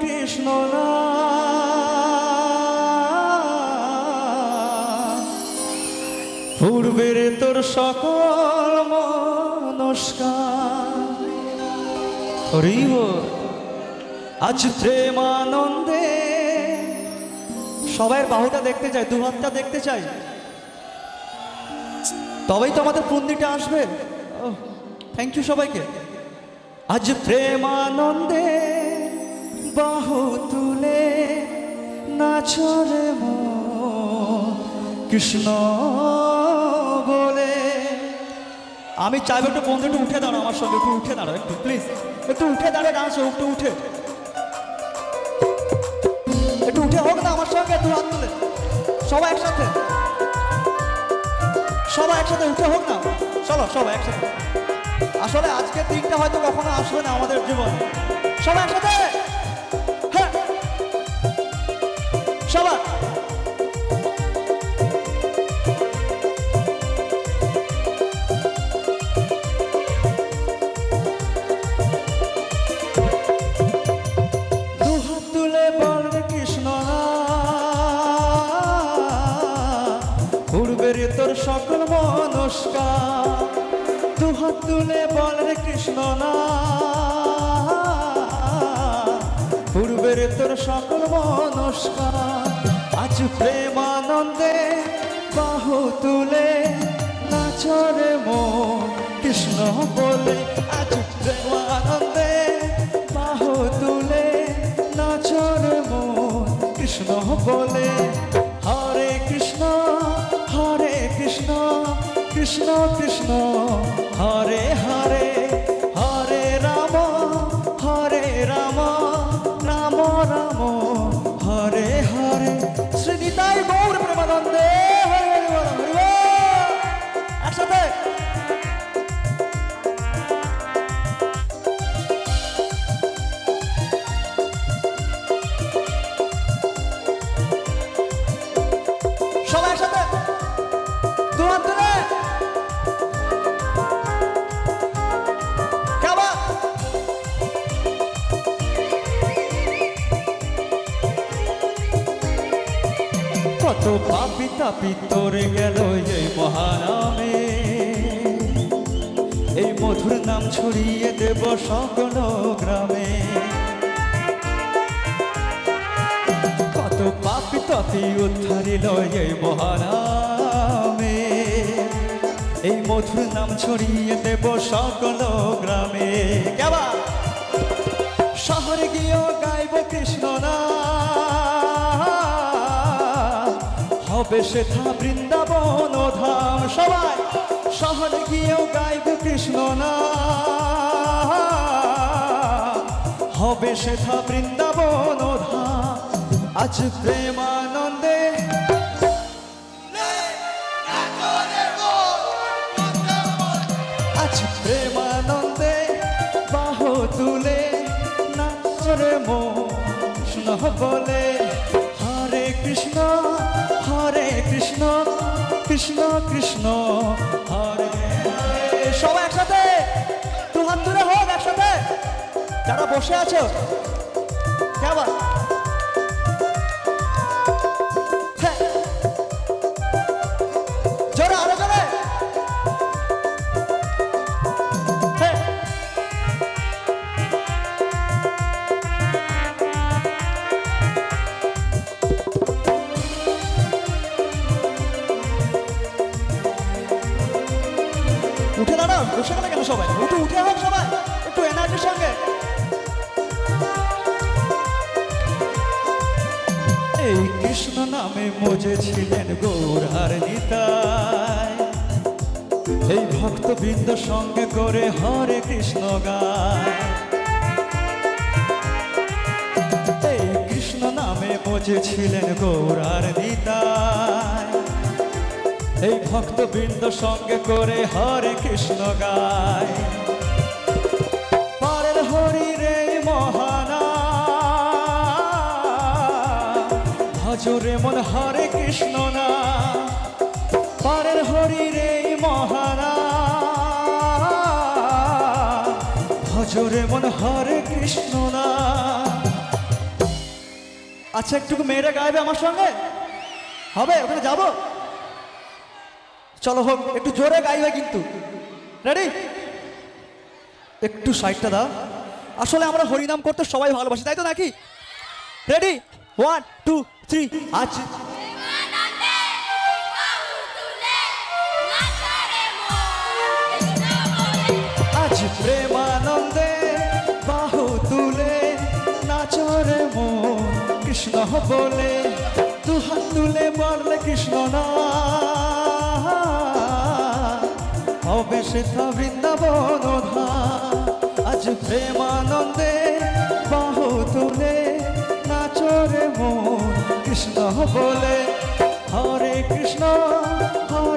কৃষ্ণ না। পূর্বের তোর সকল মনস্কার। হরিব আজ প্রেমানন্দে সবাই বাহুটা দেখতে চাই, দু হাতটা দেখতে চাই। তবেই তো আমাদের পুণ্যিটা আসবে। থ্যাংক ইউ সবাইকে। আজ প্রেমানন্দে বাহু তুলে নাচরে কৃষ্ণ বলে। আমি চাইব একটু বন্ধু একটু উঠে দাঁড়ো আমার সঙ্গে একটু উঠে দাঁড়ো একটু প্লিজ একটু উঠে দাঁড়িয়ে ডান্স হোক, একটু উঠে। একটু উঠে হোক না আমার সঙ্গে দু হাত তুলে। সবাই একসাথে। সবাই একসাথে উঠে হোক না। চলো সবাই একসাথে। আসলে আজকের দিনটা হয়তো কখনো আসবে না আমাদের জীবনে। সবাই একসাথে! সবাই। পূর্বের তোর সকল মনস্কার। দুহাত তুলে বল কৃষ্ণ না। পূর্বের তোর সকল মনস্কার, আজ প্রেমানন্দে বাহু তুলে নাচরে মন। কৃষ্ণ বলে, আজ প্রেমানন্দে বাহু তুলে নাচরে মন। কৃষ্ণ বলে, হরে কৃষ্ণ হরে কৃষ্ণ কৃষ্ণ কৃষ্ণ, হরে হরে গৌর প্রেমানন্দে হরে কত পাপি তাপি তোরে গেল এই মহানামে এই মধুর নাম ছড়িয়ে দেব সকল গ্রামে। কত পাপি তাপি উদ্ধারিল এই এই মধুর নাম ছড়িয়ে দেব সকল গ্রামে। কেমন শহরে গিয়েও গাইব কৃষ্ণ না হবে সেথা বৃন্দাবন ধাম। সবাই শহরে গিয়েও গাইব কৃষ্ণ না হবে সেথা বৃন্দাবন ধাম। আজ প্রেমানন্দে আজ প্রেমানন্দে বাহু তুলে নাচরে বলে, হরে কৃষ্ণ। কৃষ্ণ কৃষ্ণ কৃষ্ণ হরে। সবাই একসাথে? দু দূরে হোক একসাথে। যারা বসে আছো কেমন উঠে দাঁড়াও, বসে গেলে কেন সবাই? উঠে উঠে হোক সবাই, একটু এনার্জির সঙ্গে। এই কৃষ্ণ নামে মজেছিলেন গৌর আর নিতাই এই ভক্তবৃন্দ সঙ্গে করে হরে কৃষ্ণ গায়। এই কৃষ্ণ নামে মজেছিলেন গৌর আর নিতাই এই ভক্তবৃন্দ সঙ্গে করে হরে কৃষ্ণ গায়। পরের হরি রে মহানা ভজরে মন হরে কৃষ্ণ না। পরের হরি রে মহানা ভজরে মন হরে কৃষ্ণ না। আচ্ছা একটু মেয়েরা গাইবে আমার সঙ্গে? হবে, ওখানে যাব? চলো হোক, একটু জোরে গাইবে কিন্তু। রেডি একটু সাইডটা দাও। আসলে আমরা হরিনাম করতে সবাই ভালোবাসি, তাই তো নাকি? রেডি ওয়ান টু থ্রি আজ। মন প্রেমানন্দে বাহু তুলে নাচরে মন, কৃষ্ণ বলে দু তুলে বললে কৃষ্ণ না সেথা বৃন্দাবন। আজ প্রেমানন্দে বাহু তুলে নাচরে মন কৃষ্ণ বলে হরে কৃষ্ণ হরে